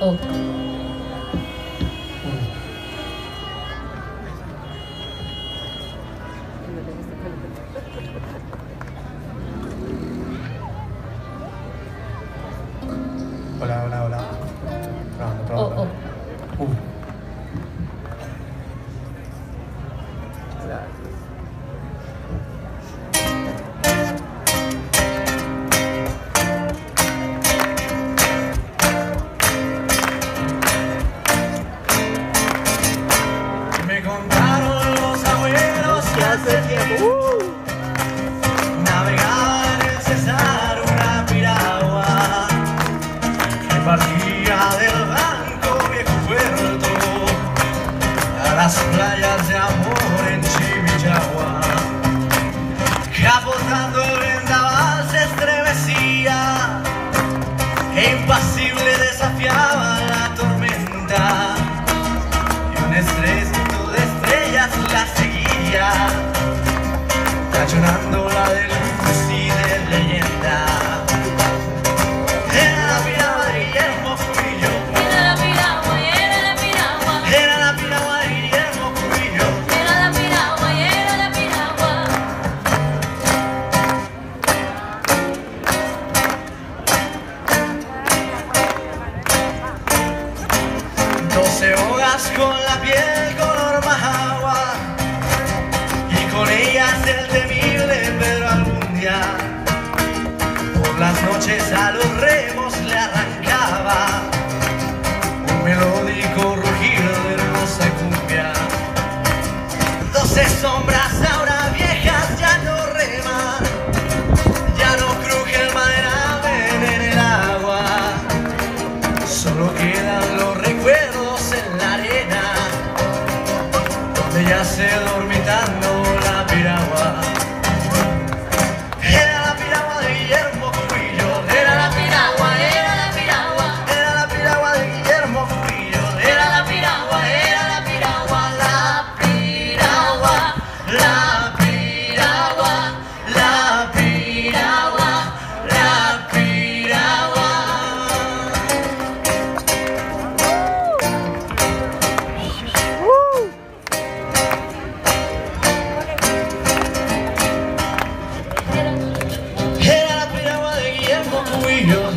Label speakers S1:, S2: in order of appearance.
S1: 어. Del blanco viejo puerto a las playas de amor en Chimichagua. Capotando el vendaval se estremecía e impasible desafiaba la tormenta y un estrésito de estrellas la seguía, tachonándola de luz Doce hogas con la piel color majagua y con ellas el temible Pedro algún día por las noches a los remos le arrancaba un melódico rugido de hermosa cumbia. Doce sombras hacerlo we are.